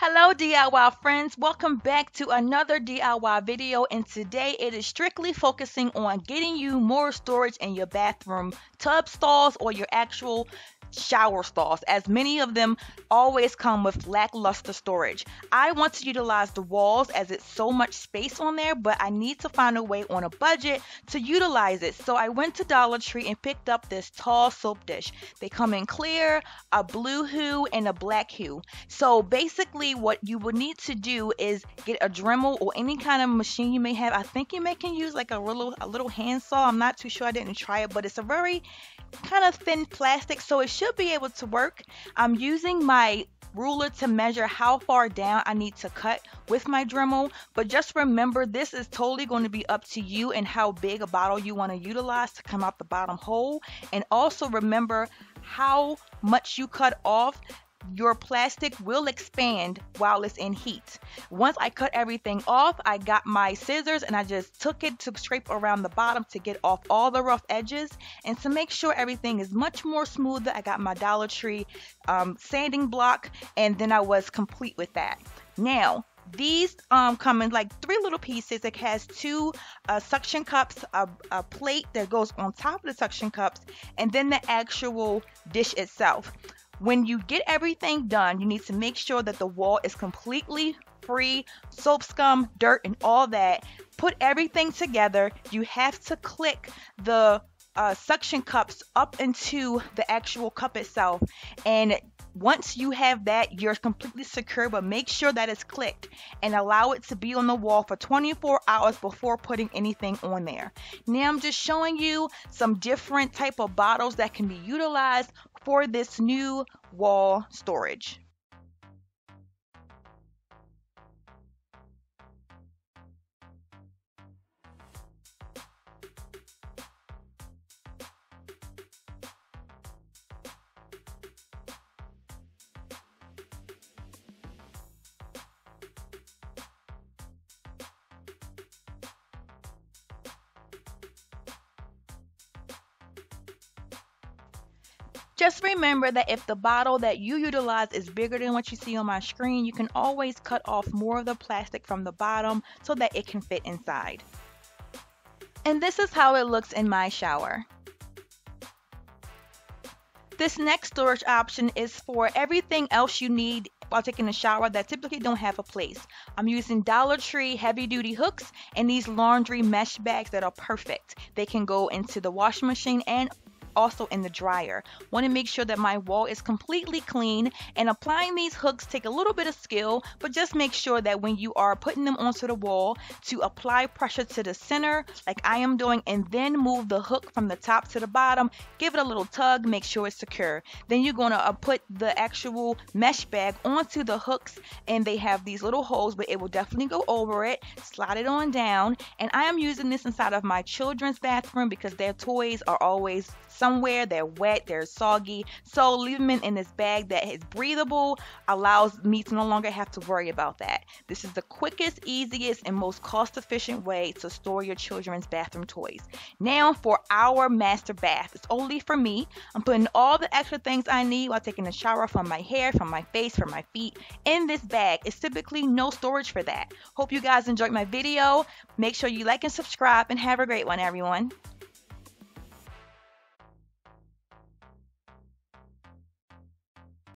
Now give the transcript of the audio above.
Hello DIY friends, welcome back to another DIY video and today it is strictly focusing on getting you more storage in your bathroom tub stalls or your actual shower stalls, as many of them always come with lackluster storage. I want to utilize the walls as it's so much space on there, but I need to find a way on a budget to utilize it. So I went to Dollar Tree and picked up this tall soap dish. They come in clear, a blue hue, and a black hue. So basically, what you would need to do is get a Dremel or any kind of machine you may have. I think you may can use like a little a little hand saw. I'm not too sure. I didn't try it, but it's a very kind of thin plastic, so it should be able to work. I'm using my ruler to measure how far down I need to cut with my Dremel. But just remember, this is totally going to be up to you and how big a bottle you want to utilize to come out the bottom hole. And also remember how much you cut off your plastic will expand while it's in heat. Once I cut everything off, I got my scissors and I just took it to scrape around the bottom to get off all the rough edges and to make sure everything is much more smoother. I got my Dollar Tree um, sanding block and then I was complete with that. Now, these um, come in like three little pieces. It has two uh, suction cups, a, a plate that goes on top of the suction cups, and then the actual dish itself. When you get everything done, you need to make sure that the wall is completely free, soap scum, dirt, and all that. Put everything together. You have to click the uh, suction cups up into the actual cup itself. And once you have that, you're completely secure, but make sure that it's clicked and allow it to be on the wall for 24 hours before putting anything on there. Now I'm just showing you some different type of bottles that can be utilized for this new wall storage. Just remember that if the bottle that you utilize is bigger than what you see on my screen, you can always cut off more of the plastic from the bottom so that it can fit inside. And this is how it looks in my shower. This next storage option is for everything else you need while taking a shower that typically don't have a place. I'm using Dollar Tree heavy duty hooks and these laundry mesh bags that are perfect. They can go into the washing machine and also in the dryer. Want to make sure that my wall is completely clean and applying these hooks take a little bit of skill but just make sure that when you are putting them onto the wall to apply pressure to the center like I am doing and then move the hook from the top to the bottom give it a little tug make sure it's secure then you're going to uh, put the actual mesh bag onto the hooks and they have these little holes but it will definitely go over it slide it on down and I am using this inside of my children's bathroom because their toys are always somewhere. They're wet, they're soggy. So leave them in, in this bag that is breathable, allows me to no longer have to worry about that. This is the quickest, easiest, and most cost efficient way to store your children's bathroom toys. Now for our master bath. It's only for me. I'm putting all the extra things I need while taking a shower from my hair, from my face, from my feet in this bag. It's typically no storage for that. Hope you guys enjoyed my video. Make sure you like and subscribe and have a great one, everyone.